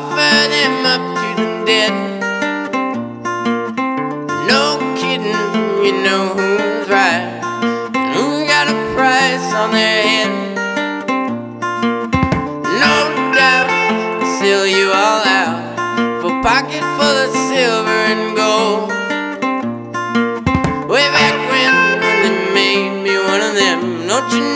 Deliver them up to the dead. No kidding, you know who's right and who got a price on their head. No doubt, they'll sell you all out for pocket full of silver and gold. Way back when, when they made me one of them, don't you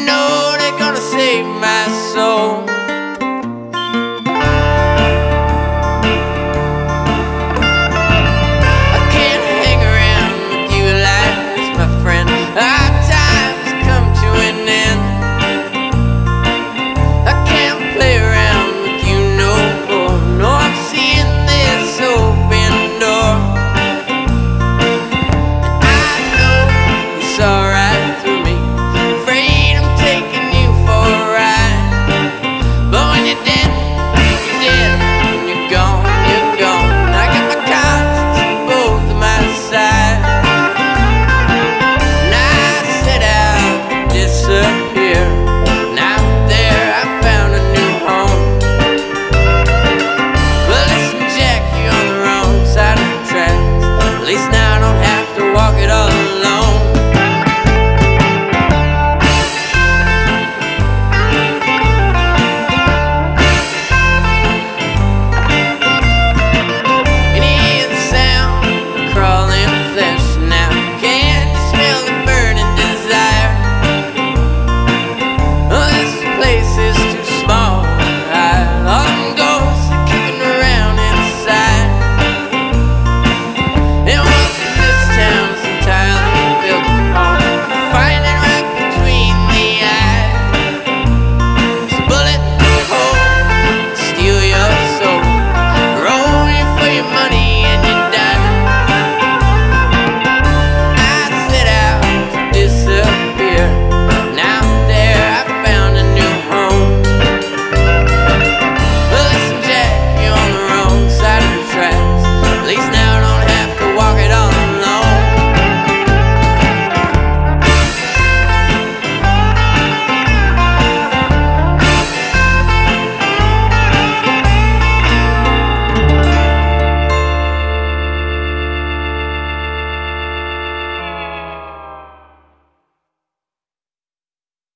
it down.